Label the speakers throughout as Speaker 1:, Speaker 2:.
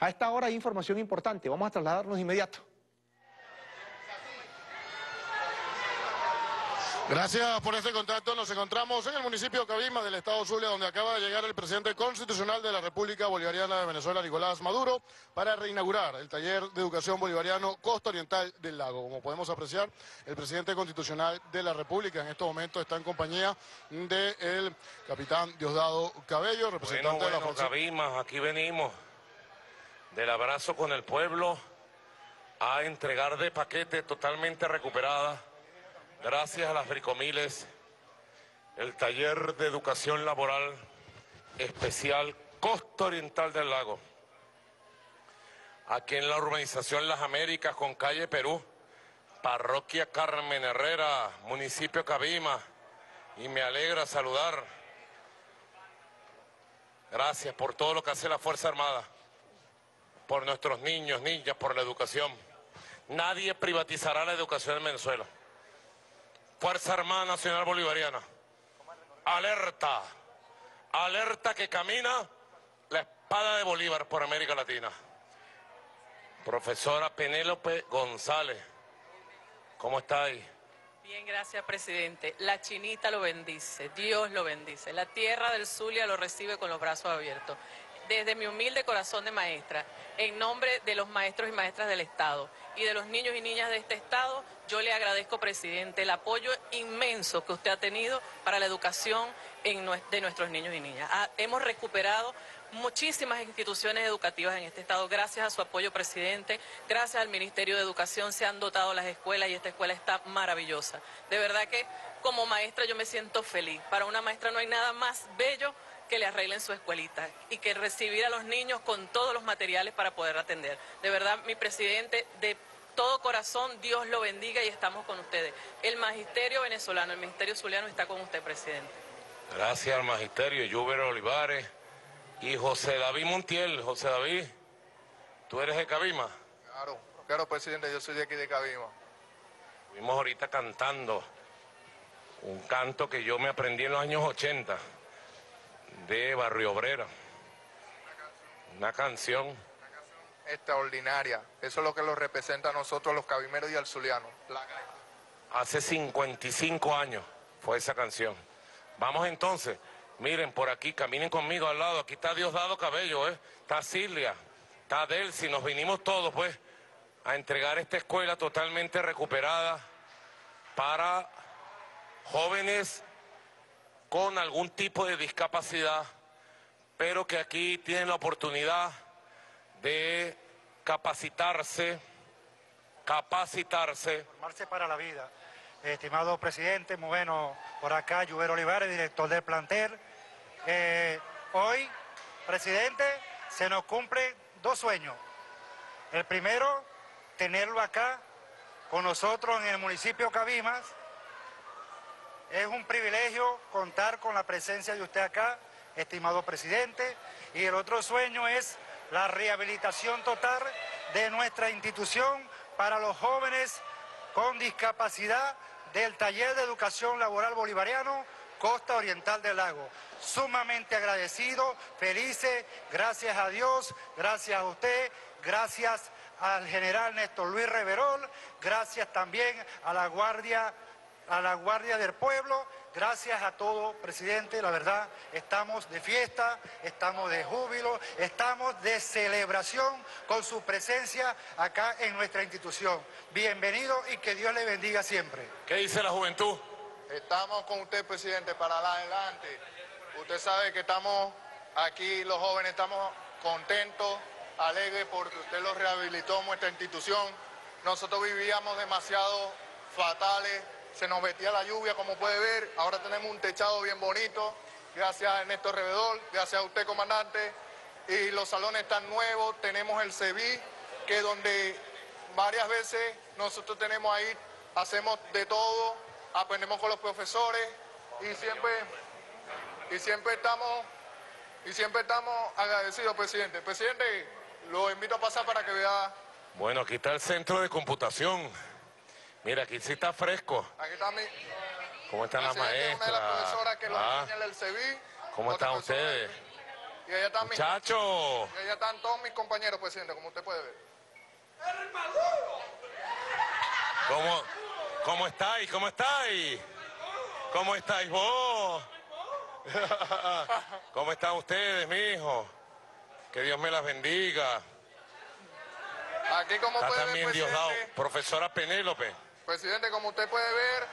Speaker 1: A esta hora hay información importante, vamos a trasladarnos de inmediato.
Speaker 2: Gracias por este contacto. Nos encontramos en el municipio de Cabima del estado Zulia, donde acaba de llegar el presidente constitucional de la República Bolivariana de Venezuela, Nicolás Maduro, para reinaugurar el taller de educación bolivariano Costa Oriental del Lago. Como podemos apreciar, el presidente constitucional de la República en estos momentos está en compañía del capitán Diosdado Cabello, representante
Speaker 3: bueno,
Speaker 2: de la
Speaker 3: fuerza. Cabima, aquí venimos del abrazo con el pueblo a entregar de paquete totalmente recuperada gracias a las Bricomiles, el taller de educación laboral especial Costa Oriental del Lago. Aquí en la urbanización Las Américas con calle Perú, parroquia Carmen Herrera, municipio Cabima, y me alegra saludar. Gracias por todo lo que hace la Fuerza Armada, por nuestros niños, niñas, por la educación. Nadie privatizará la educación en Venezuela. Fuerza Armada Nacional Bolivariana. Alerta, alerta que camina la espada de Bolívar por América Latina. Profesora Penélope González, ¿cómo está ahí?
Speaker 4: Bien, gracias, presidente. La chinita lo bendice, Dios lo bendice. La tierra del Zulia lo recibe con los brazos abiertos. Desde mi humilde corazón de maestra, en nombre de los maestros y maestras del Estado y de los niños y niñas de este Estado, yo le agradezco, presidente, el apoyo inmenso que usted ha tenido para la educación de nuestros niños y niñas. Ah, hemos recuperado muchísimas instituciones educativas en este estado. Gracias a su apoyo, presidente, gracias al Ministerio de Educación se han dotado las escuelas y esta escuela está maravillosa. De verdad que como maestra yo me siento feliz. Para una maestra no hay nada más bello que le arreglen su escuelita y que recibir a los niños con todos los materiales para poder atender. De verdad, mi presidente, de todo corazón, Dios lo bendiga y estamos con ustedes. El magisterio venezolano, el magisterio zuliano está con usted, presidente.
Speaker 3: Gracias al magisterio, Yuber Olivares y José David Montiel. José David, ¿tú eres de Cabima?
Speaker 5: Claro, claro, presidente, yo soy de aquí de Cabima.
Speaker 3: Fuimos ahorita cantando un canto que yo me aprendí en los años 80 de Barrio Obrera. Una canción
Speaker 5: extraordinaria. Eso es lo que lo representa a nosotros los cabimeros y al zuliano.
Speaker 3: Hace 55 años fue esa canción. Vamos entonces, miren por aquí, caminen conmigo al lado. Aquí está Diosdado Cabello, ¿eh? está Silvia, está Delcy. Nos vinimos todos, pues, a entregar esta escuela totalmente recuperada para jóvenes con algún tipo de discapacidad, pero que aquí tienen la oportunidad de capacitarse, capacitarse.
Speaker 6: Formarse para la vida. Estimado presidente, muy bueno, por acá, Lluvero Olivares, director del plantel. Eh, hoy, presidente, se nos cumplen dos sueños. El primero, tenerlo acá con nosotros en el municipio Cabimas. Es un privilegio contar con la presencia de usted acá, estimado presidente. Y el otro sueño es la rehabilitación total de nuestra institución para los jóvenes con discapacidad del Taller de Educación Laboral Bolivariano Costa Oriental del Lago. Sumamente agradecido, felices, gracias a Dios, gracias a usted, gracias al general Néstor Luis Reverol, gracias también a la Guardia, a la Guardia del Pueblo Gracias a todo, presidente. La verdad, estamos de fiesta, estamos de júbilo, estamos de celebración con su presencia acá en nuestra institución. Bienvenido y que Dios le bendiga siempre.
Speaker 3: ¿Qué dice la juventud?
Speaker 5: Estamos con usted, presidente, para adelante. Usted sabe que estamos aquí, los jóvenes, estamos contentos, alegres porque usted lo rehabilitó en nuestra institución. Nosotros vivíamos demasiado fatales se nos metía la lluvia, como puede ver. Ahora tenemos un techado bien bonito, gracias a Ernesto Revedor, gracias a usted, comandante. Y los salones están nuevos, tenemos el CEBI, que donde varias veces nosotros tenemos ahí, hacemos de todo, aprendemos con los profesores y siempre, y siempre estamos, y siempre estamos agradecidos, presidente. Presidente, lo invito a pasar para que vea.
Speaker 3: Bueno, aquí está el centro de computación. Mira, aquí sí está fresco.
Speaker 5: Aquí está mi...
Speaker 3: ¿Cómo están las maestras?
Speaker 5: Una de las profesoras que
Speaker 3: ah.
Speaker 5: CEBI.
Speaker 3: ¿Cómo están ustedes?
Speaker 5: Y allá están, y allá están todos mis compañeros, presidente, como usted puede ver.
Speaker 3: ¿Cómo, ¿Cómo estáis? ¿Cómo estáis? ¿Cómo estáis vos? ¿Cómo están ustedes, mijo? Que Dios me las bendiga.
Speaker 5: Aquí como
Speaker 3: Está
Speaker 5: puede ver,
Speaker 3: también Diosdado.
Speaker 5: presidente,
Speaker 3: Profesora Penélope.
Speaker 5: Presidente, como usted puede ver,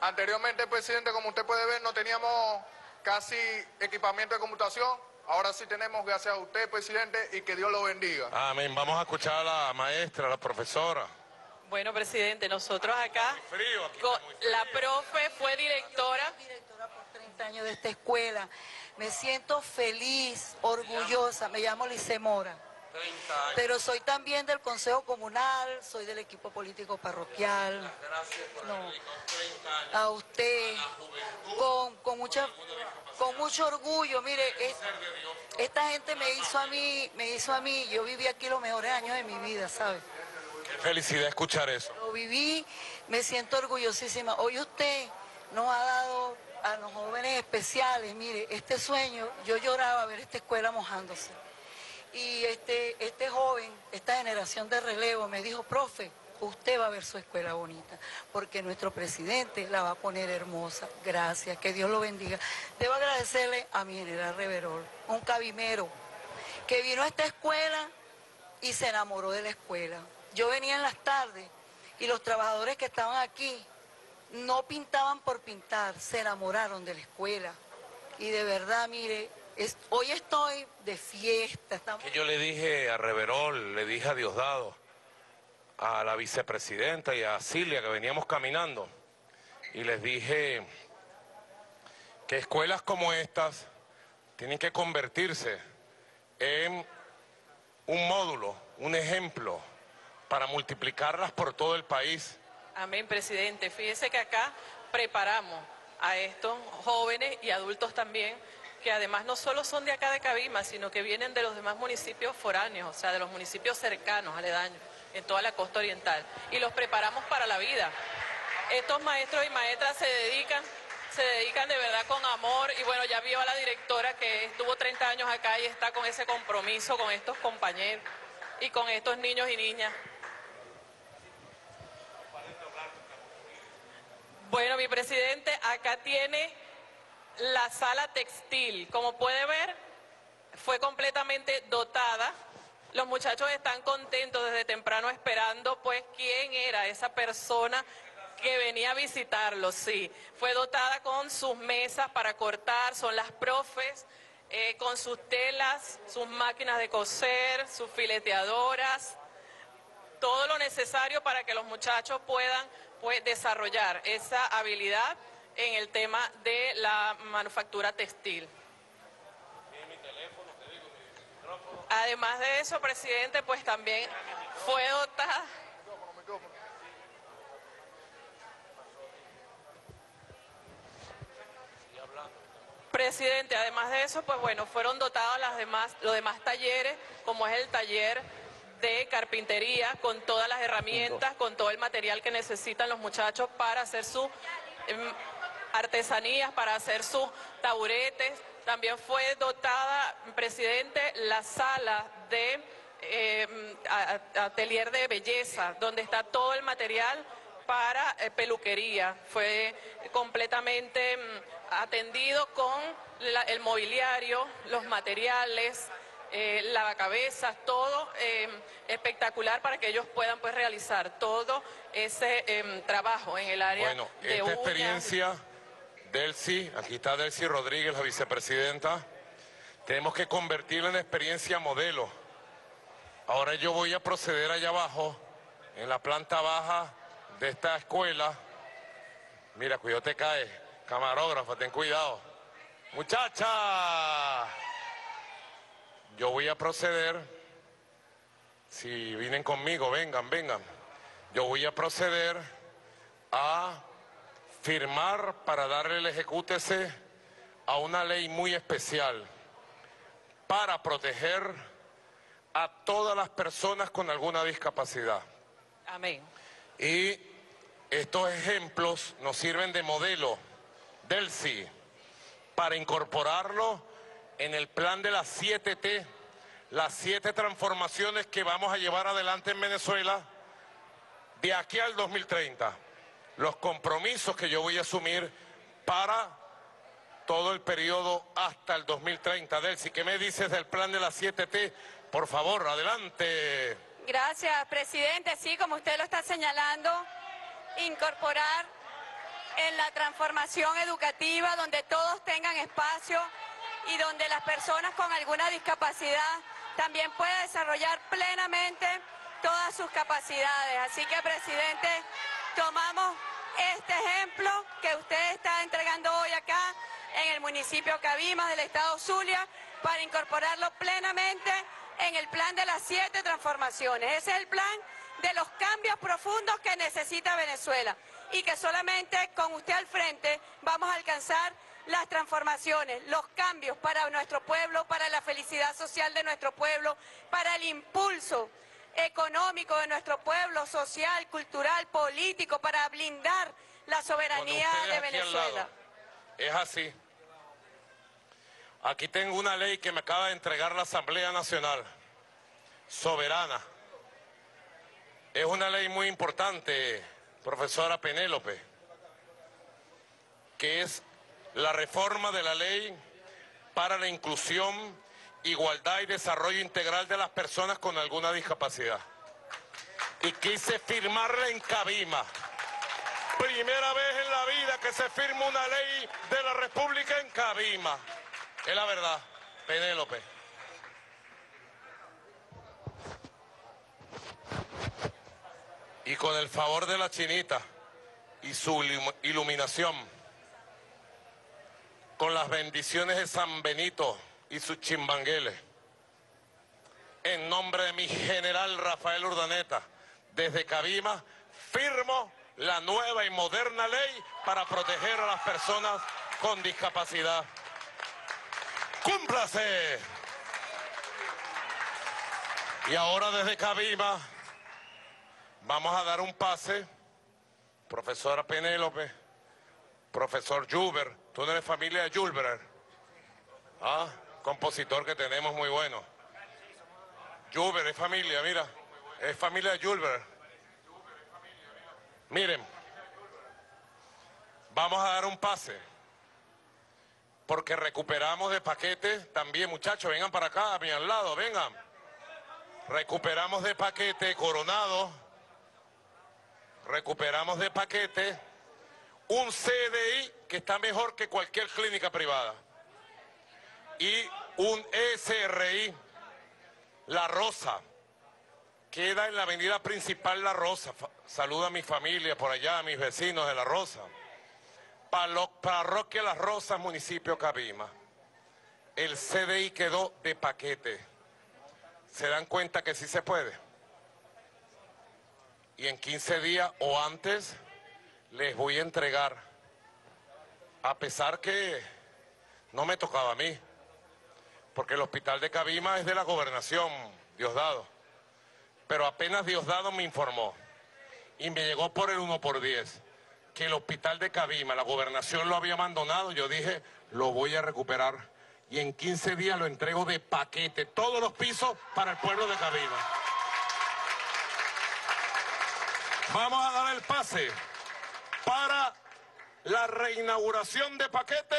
Speaker 5: anteriormente, presidente, como usted puede ver, no teníamos casi equipamiento de computación. Ahora sí tenemos, gracias a usted, presidente, y que Dios lo bendiga.
Speaker 3: Amén. Vamos a escuchar a la maestra, a la profesora.
Speaker 4: Bueno, presidente, nosotros acá,
Speaker 3: Frío, aquí
Speaker 4: con- la profe fue directora
Speaker 7: directora por 30 años de esta escuela. Me siento feliz, orgullosa. Me llamo Lice Mora.
Speaker 3: 30 años.
Speaker 7: Pero soy también del Consejo Comunal, soy del equipo político parroquial.
Speaker 3: Gracias por
Speaker 7: No.
Speaker 3: haber dedicado 30 años
Speaker 7: A usted, con, con, mucha, con mucho orgullo. Mire, es- esta gente me hizo a mí, me hizo a mí. Yo viví aquí los mejores años de mi vida, ¿sabe?
Speaker 3: Qué felicidad escuchar eso.
Speaker 7: Lo viví, me siento orgullosísima. Hoy usted nos ha dado a los jóvenes especiales, mire, este sueño, yo lloraba ver esta escuela mojándose. Y este, este joven, esta generación de relevo me dijo, profe, usted va a ver su escuela bonita, porque nuestro presidente la va a poner hermosa. Gracias, que Dios lo bendiga. Debo agradecerle a mi general Reverol, un cabimero, que vino a esta escuela y se enamoró de la escuela. Yo venía en las tardes y los trabajadores que estaban aquí no pintaban por pintar, se enamoraron de la escuela. Y de verdad, mire, es- hoy estoy de fiesta. estamos-
Speaker 3: Que yo le dije a Reverol, le dije a Diosdado, a la vicepresidenta y a Silvia que veníamos caminando, y les dije que escuelas como estas tienen que convertirse en un módulo, un ejemplo, para multiplicarlas por todo el país.
Speaker 4: Amén, presidente. Fíjese que acá preparamos a estos jóvenes y adultos también, que además no solo son de acá de Cabima, sino que vienen de los demás municipios foráneos, o sea, de los municipios cercanos, aledaños, en toda la costa oriental. Y los preparamos para la vida. Estos maestros y maestras se dedican, se dedican de verdad con amor. Y bueno, ya vio a la directora que estuvo 30 años acá y está con ese compromiso con estos compañeros y con estos niños y niñas. Bueno, mi presidente, acá tiene la sala textil. Como puede ver, fue completamente dotada. Los muchachos están contentos desde temprano esperando, pues, quién era esa persona que venía a visitarlos. Sí, fue dotada con sus mesas para cortar, son las profes, eh, con sus telas, sus máquinas de coser, sus fileteadoras, todo lo necesario para que los muchachos puedan pues, desarrollar esa habilidad en el tema de la manufactura textil. Además de eso, presidente, pues también fue dotada. Presidente, además de eso, pues bueno, fueron dotados las demás, los demás talleres, como es el taller de carpintería, con todas las herramientas, con todo el material que necesitan los muchachos para hacer sus em, artesanías, para hacer sus taburetes. También fue dotada, presidente, la sala de em, atelier de belleza, donde está todo el material para eh, peluquería. Fue completamente mm, atendido con la- el mobiliario, los materiales, eh, lavacabezas, todo eh, espectacular para que ellos puedan pues realizar todo ese em, trabajo en el área
Speaker 3: Bueno,
Speaker 4: de
Speaker 3: esta
Speaker 4: uñas.
Speaker 3: experiencia, Delcy, aquí está Delcy Rodríguez, la vicepresidenta, tenemos que convertirla en experiencia modelo. Ahora yo voy a proceder allá abajo, en la planta baja de esta escuela. Mira, cuidado te cae. Camarógrafa, ten cuidado. Muchacha. Yo voy a proceder. Si vienen conmigo, vengan, vengan. Yo voy a proceder a firmar para darle el ejecútese a una ley muy especial para proteger a todas las personas con alguna discapacidad.
Speaker 4: Amén.
Speaker 3: Y estos ejemplos nos sirven de modelo del sí para incorporarlo en el plan de las 7T, las siete transformaciones que vamos a llevar adelante en Venezuela de aquí al 2030, los compromisos que yo voy a asumir para todo el periodo hasta el 2030. Delcy, ¿qué me dices del plan de las 7T? Por favor, adelante.
Speaker 8: Gracias, presidente. Sí, como usted lo está señalando, incorporar en la transformación educativa donde todos tengan espacio y donde las personas con alguna discapacidad también puedan desarrollar plenamente todas sus capacidades. Así que, presidente, tomamos este ejemplo que usted está entregando hoy acá en el municipio Cabimas del estado Zulia para incorporarlo plenamente en el plan de las siete transformaciones. Ese es el plan de los cambios profundos que necesita Venezuela y que solamente con usted al frente vamos a alcanzar las transformaciones, los cambios para nuestro pueblo, para la felicidad social de nuestro pueblo, para el impulso económico de nuestro pueblo, social, cultural, político, para blindar la soberanía de Venezuela.
Speaker 3: Es así. Aquí tengo una ley que me acaba de entregar la Asamblea Nacional, soberana. Es una ley muy importante, profesora Penélope, que es la reforma de la ley para la inclusión, igualdad y desarrollo integral de las personas con alguna discapacidad. Y quise firmarla en Cabima. Primera vez en la vida que se firma una ley de la República en Cabima. Es la verdad, Penélope. Y con el favor de la chinita y su iluminación, con las bendiciones de San Benito y sus chimbangueles, en nombre de mi general Rafael Urdaneta, desde Cabima, firmo la nueva y moderna ley para proteger a las personas con discapacidad. ¡Cúmplase! Y ahora desde Cabima vamos a dar un pase, profesora Penélope, profesor Juber, tú no eres familia de Julber, ¿ah? Compositor que tenemos muy bueno. Juber es familia, mira, es familia de Julber. Miren, vamos a dar un pase porque recuperamos de paquete también, muchachos, vengan para acá, a mi al lado, vengan. Recuperamos de paquete Coronado, recuperamos de paquete un CDI que está mejor que cualquier clínica privada y un SRI, La Rosa, queda en la avenida principal La Rosa. Saluda a mi familia por allá, a mis vecinos de La Rosa. Parroquia Las Rosas, municipio Cabima. El CDI quedó de paquete. ¿Se dan cuenta que sí se puede? Y en 15 días o antes les voy a entregar, a pesar que no me tocaba a mí, porque el hospital de Cabima es de la gobernación, Diosdado. Pero apenas Diosdado me informó y me llegó por el 1 por 10 que el hospital de Cabima, la gobernación lo había abandonado, yo dije, lo voy a recuperar y en 15 días lo entrego de paquete, todos los pisos para el pueblo de Cabima. Vamos a dar el pase para la reinauguración de paquete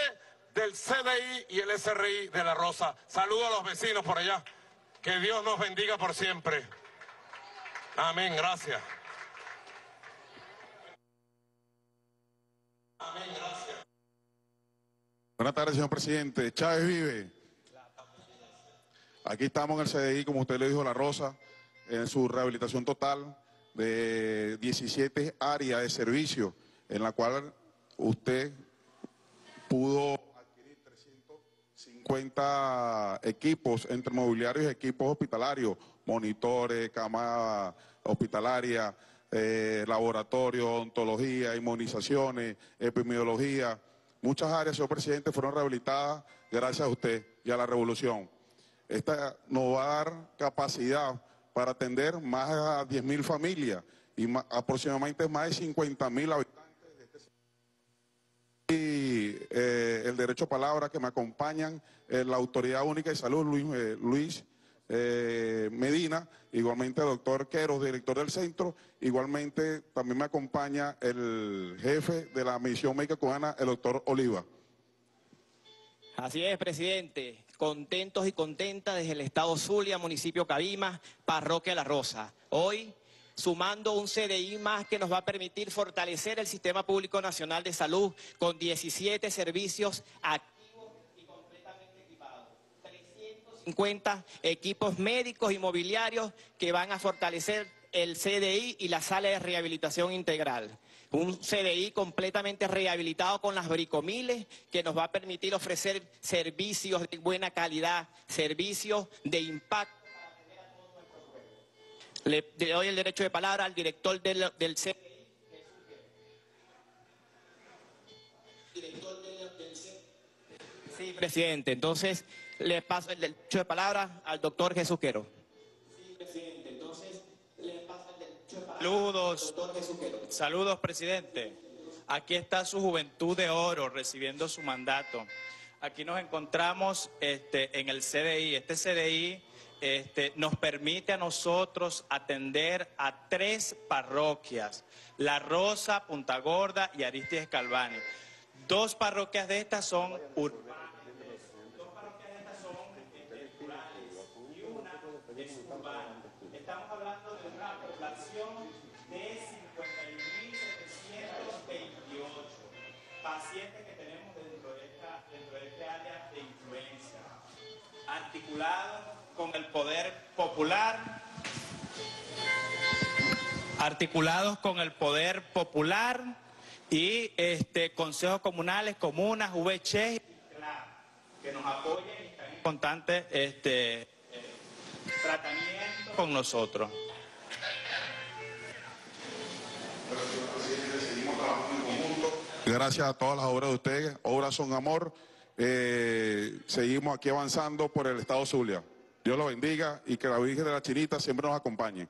Speaker 3: del CDI y el SRI de La Rosa. Saludo a los vecinos por allá. Que Dios nos bendiga por siempre. Amén, gracias.
Speaker 9: Buenas tardes, señor presidente. Chávez vive. Aquí estamos en el CDI, como usted le dijo, La Rosa, en su rehabilitación total de 17 áreas de servicio, en la cual usted pudo 350 equipos entre mobiliarios y equipos hospitalarios, monitores, cama hospitalaria, eh, laboratorio, odontología, inmunizaciones, epidemiología, Muchas áreas, señor presidente, fueron rehabilitadas gracias a usted y a la revolución. Esta nos va a dar capacidad para atender más de 10.000 familias y aproximadamente más de 50.000 habitantes eh, el derecho a palabra que me acompañan, eh, la Autoridad Única de Salud, Luis, eh, Luis Medina, igualmente el doctor Queros, director del centro, igualmente también me acompaña el jefe de la misión médica cubana, el doctor Oliva.
Speaker 10: Así es, presidente. Contentos y contentas desde el Estado Zulia, municipio Cabimas, parroquia La Rosa. Hoy, sumando un CDI más que nos va a permitir fortalecer el Sistema Público Nacional de Salud con 17 servicios activos y completamente equipados. 350 equipos médicos y mobiliarios que van a fortalecer el CDI y la sala de rehabilitación integral. Un CDI completamente rehabilitado con las bricomiles que nos va a permitir ofrecer servicios de buena calidad, servicios de impacto. Le, le doy el derecho de palabra al director del, del. Sí, presidente. Entonces, le paso el derecho de palabra al doctor Jesús Quero.
Speaker 11: Saludos, saludos presidente. Aquí está su juventud de oro recibiendo su mandato. Aquí nos encontramos este, en el CDI. Este CDI este, nos permite a nosotros atender a tres parroquias, La Rosa, Punta Gorda y Aristides Calvani. Dos parroquias de estas son urbanas, este. Estamos hablando de una población de 51.728 pacientes que tenemos dentro de, esta, dentro de este área de influencia, articulados con el poder popular, articulados con el poder popular y este, consejos comunales, comunas, VC, que nos apoyen y están en constante este, tratamiento con nosotros.
Speaker 9: Gracias a todas las obras de ustedes, obras son amor. Eh, seguimos aquí avanzando por el estado Zulia. Dios lo bendiga y que la Virgen de la Chinita siempre nos acompañe.